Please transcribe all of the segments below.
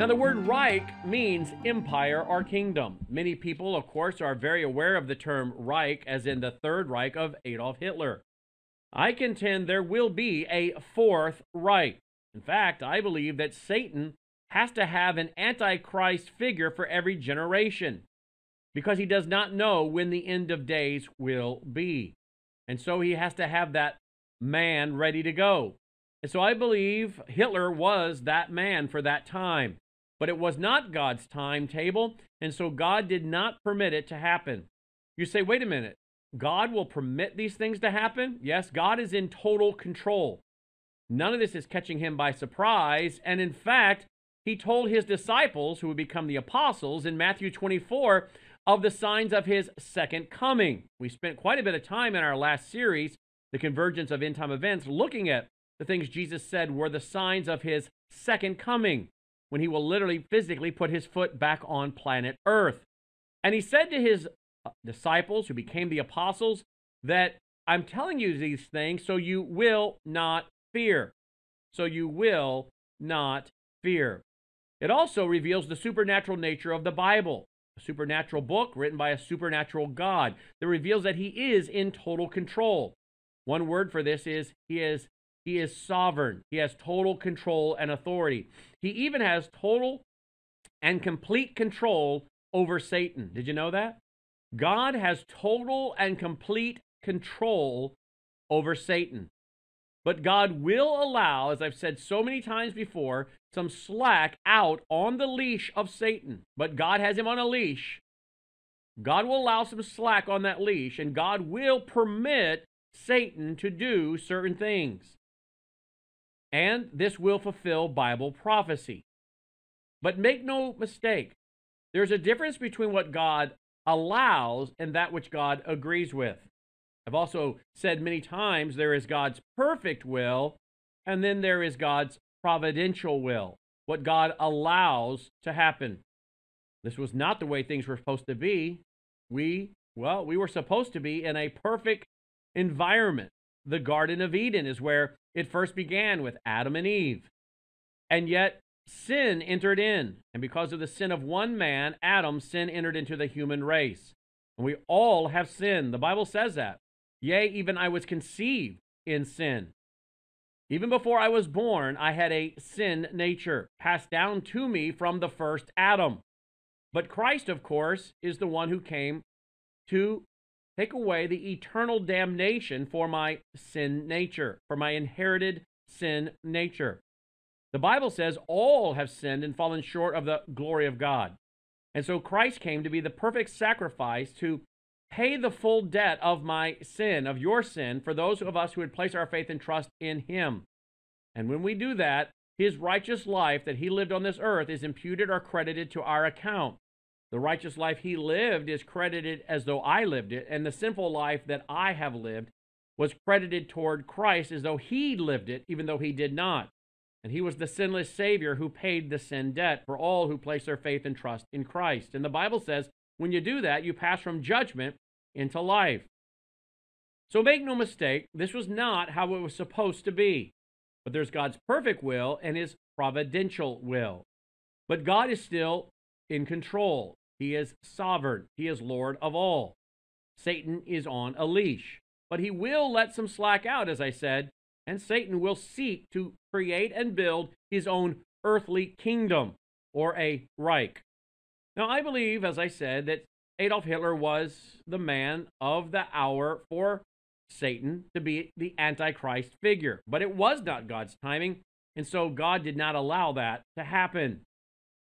Now, the word Reich means empire or kingdom. Many people, of course, are very aware of the term Reich, as in the Third Reich of Adolf Hitler. I contend there will be a Fourth Reich. In fact, I believe that Satan has to have an antichrist figure for every generation because he does not know when the end of days will be. And so he has to have that man ready to go. And so I believe Hitler was that man for that time but it was not God's timetable, and so God did not permit it to happen. You say, wait a minute, God will permit these things to happen? Yes, God is in total control. None of this is catching him by surprise, and in fact, he told his disciples, who would become the apostles, in Matthew 24, of the signs of his second coming. We spent quite a bit of time in our last series, The Convergence of End Time Events, looking at the things Jesus said were the signs of his second coming when he will literally physically put his foot back on planet Earth. And he said to his uh, disciples, who became the apostles, that I'm telling you these things so you will not fear. So you will not fear. It also reveals the supernatural nature of the Bible, a supernatural book written by a supernatural God that reveals that he is in total control. One word for this is he is he is sovereign. He has total control and authority. He even has total and complete control over Satan. Did you know that? God has total and complete control over Satan. But God will allow, as I've said so many times before, some slack out on the leash of Satan. But God has him on a leash. God will allow some slack on that leash, and God will permit Satan to do certain things and this will fulfill Bible prophecy. But make no mistake, there's a difference between what God allows and that which God agrees with. I've also said many times there is God's perfect will, and then there is God's providential will, what God allows to happen. This was not the way things were supposed to be. We, well, we were supposed to be in a perfect environment. The Garden of Eden is where it first began with Adam and Eve. And yet sin entered in. And because of the sin of one man, Adam, sin entered into the human race. And we all have sinned. The Bible says that. Yea, even I was conceived in sin. Even before I was born, I had a sin nature passed down to me from the first Adam. But Christ, of course, is the one who came to take away the eternal damnation for my sin nature, for my inherited sin nature. The Bible says all have sinned and fallen short of the glory of God. And so Christ came to be the perfect sacrifice to pay the full debt of my sin, of your sin, for those of us who would place our faith and trust in him. And when we do that, his righteous life that he lived on this earth is imputed or credited to our account. The righteous life he lived is credited as though I lived it, and the sinful life that I have lived was credited toward Christ as though he lived it, even though he did not. And he was the sinless Savior who paid the sin debt for all who place their faith and trust in Christ. And the Bible says when you do that, you pass from judgment into life. So make no mistake, this was not how it was supposed to be. But there's God's perfect will and his providential will. But God is still in control. He is sovereign. He is Lord of all. Satan is on a leash, but he will let some slack out, as I said, and Satan will seek to create and build his own earthly kingdom or a Reich. Now, I believe, as I said, that Adolf Hitler was the man of the hour for Satan to be the Antichrist figure, but it was not God's timing, and so God did not allow that to happen.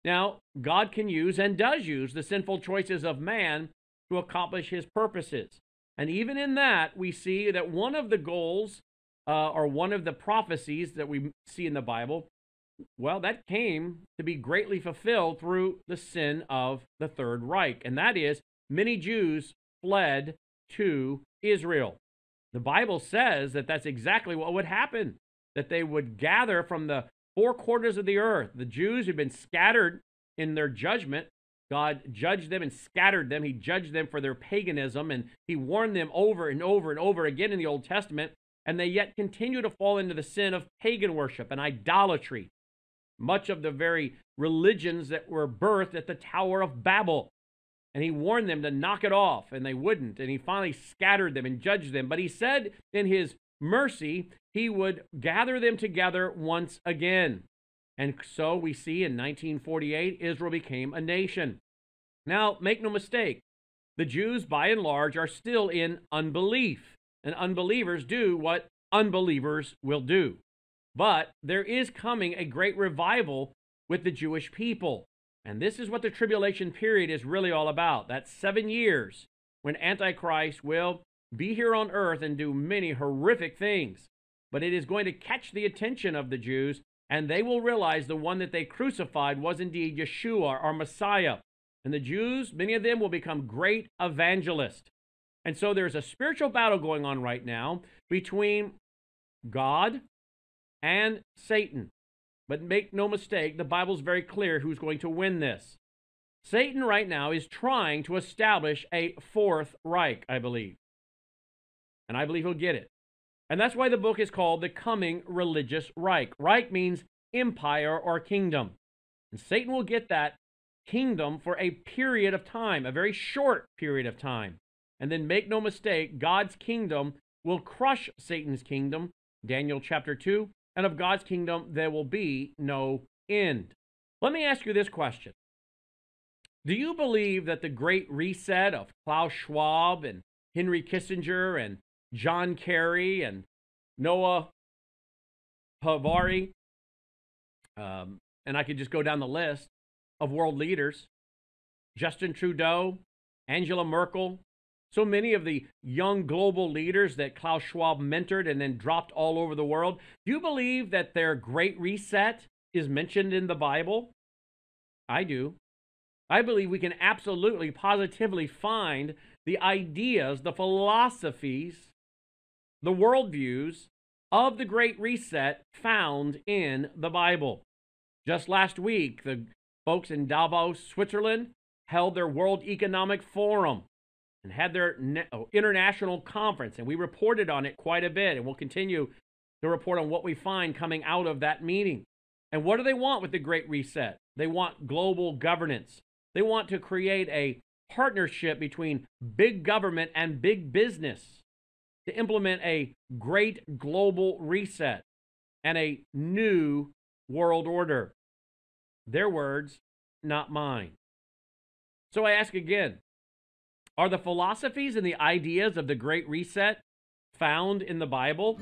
Now, God can use and does use the sinful choices of man to accomplish his purposes. And even in that, we see that one of the goals uh, or one of the prophecies that we see in the Bible, well, that came to be greatly fulfilled through the sin of the Third Reich. And that is, many Jews fled to Israel. The Bible says that that's exactly what would happen, that they would gather from the four quarters of the earth. The Jews who'd been scattered in their judgment. God judged them and scattered them. He judged them for their paganism, and he warned them over and over and over again in the Old Testament. And they yet continue to fall into the sin of pagan worship and idolatry. much of the very religions that were birthed at the Tower of Babel. And he warned them to knock it off, and they wouldn't. And he finally scattered them and judged them. But he said in his mercy, he would gather them together once again. And so we see in 1948, Israel became a nation. Now, make no mistake, the Jews, by and large, are still in unbelief. And unbelievers do what unbelievers will do. But there is coming a great revival with the Jewish people. And this is what the tribulation period is really all about that seven years when Antichrist will be here on earth and do many horrific things. But it is going to catch the attention of the Jews, and they will realize the one that they crucified was indeed Yeshua, our Messiah. And the Jews, many of them, will become great evangelists. And so there's a spiritual battle going on right now between God and Satan. But make no mistake, the Bible's very clear who's going to win this. Satan right now is trying to establish a fourth Reich, I believe. And I believe he'll get it. And that's why the book is called The Coming Religious Reich. Reich means empire or kingdom. And Satan will get that kingdom for a period of time, a very short period of time. And then make no mistake, God's kingdom will crush Satan's kingdom, Daniel chapter 2, and of God's kingdom there will be no end. Let me ask you this question Do you believe that the great reset of Klaus Schwab and Henry Kissinger and John Kerry and Noah Harari, um, and I could just go down the list of world leaders Justin Trudeau, Angela Merkel, so many of the young global leaders that Klaus Schwab mentored and then dropped all over the world, do you believe that their great reset is mentioned in the Bible? I do. I believe we can absolutely, positively find the ideas, the philosophies, the worldviews of the Great Reset found in the Bible. Just last week, the folks in Davos, Switzerland, held their World Economic Forum and had their oh, international conference, and we reported on it quite a bit, and we'll continue to report on what we find coming out of that meeting. And what do they want with the Great Reset? They want global governance. They want to create a partnership between big government and big business to implement a great global reset and a new world order. Their words, not mine. So I ask again are the philosophies and the ideas of the Great Reset found in the Bible?